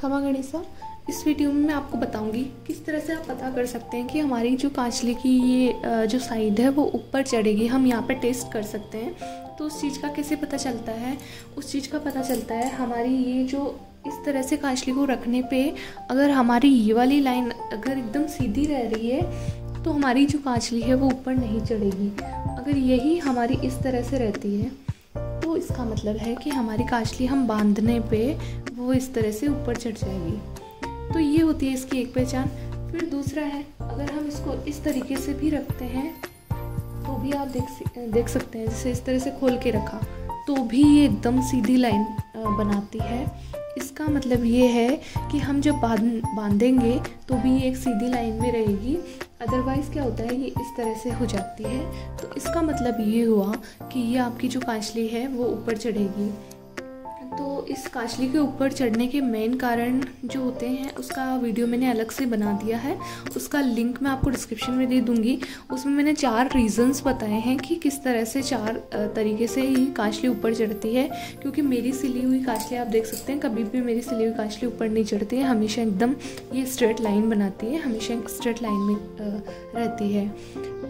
खमा गणिसा इस वीडियो में मैं आपको बताऊँगी किस तरह से आप पता कर सकते हैं कि हमारी जो कांचले की ये जो साइड है वो ऊपर चढ़ेगी, हम यहाँ पे टेस्ट कर सकते हैं। तो उस चीज़ का कैसे पता चलता है? उस चीज़ का पता चलता है हमारी ये जो इस तरह से कांचली को रखने पे अगर हमारी ये वाली लाइन अगर एकदम सीधी रह रही है तो हमारी जो कांचली है वो ऊपर नहीं चढ़ेगी। अगर यही हमारी इस तरह से रहती है तो इसका मतलब है कि हमारी काचली हम बांधने पे वो इस तरह से ऊपर चढ़ जाएगी। तो ये होती है इसकी एक पहचान। फिर दूसरा है, अगर हम इसको इस तरीके से भी रखते हैं तो भी आप देख देख सकते हैं, जैसे इस तरह से खोल के रखा तो भी ये एकदम सीधी लाइन बनाती है। इसका मतलब ये है कि हम जब बाँध, बांधेंगे तो भी ये एक सीधी लाइन में रहेगी। अदरवाइज़ क्या होता है, ये इस तरह से हो जाती है। तो इसका मतलब ये हुआ कि ये आपकी जो कांचली है, वो ऊपर चढ़ेगी। तो इस काचली के ऊपर चढ़ने के मेन कारण जो होते हैं, उसका वीडियो मैंने अलग से बना दिया है। उसका लिंक मैं आपको डिस्क्रिप्शन में दे दूँगी। उसमें मैंने चार रीज़न्स बताए हैं कि किस तरह से चार तरीके से ही काचली ऊपर चढ़ती है। क्योंकि मेरी सिली हुई काचली आप देख सकते हैं, कभी भी मेरी सिली हुई काचली ऊपर नहीं चढ़ती है। हमेशा एकदम ये स्ट्रेट लाइन बनाती है, हमेशा स्ट्रेट लाइन में रहती है।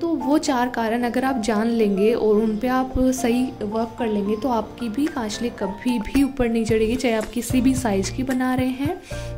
तो वो चार कारण अगर आप जान लेंगे और उन पर आप सही वर्क कर लेंगे तो आपकी भी कांचले कभी भी ऊपर नहीं चढ़ेगी, चाहे आप किसी भी साइज़ की बना रहे हैं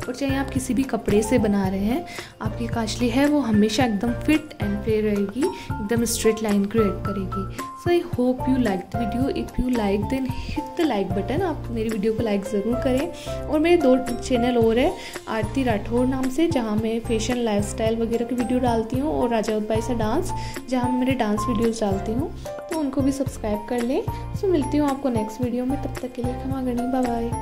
और चाहे आप किसी भी कपड़े से बना रहे हैं। आपकी काचली है, वो हमेशा एकदम फिट एंड प्ले रहेगी, एकदम स्ट्रेट लाइन क्रिएट करेगी। So I hope you like the video if you like then hit the like button आप मेरी वीडियो को लाइक ज़रूर करें। और मेरे दो चैनल और है, आरती राठौर नाम से, जहाँ मैं फ़ैशन लाइफस्टाइल वगैरह की वीडियो डालती हूँ और राजा उत्पाई से डांस जहाँ मैं मेरे डांस वीडियोज़ डालती हूँ। तो उनको भी सब्सक्राइब कर लें। सो मिलती हूँ आपको नेक्स्ट वीडियो में। तब तक के लिए खमा Bye bye.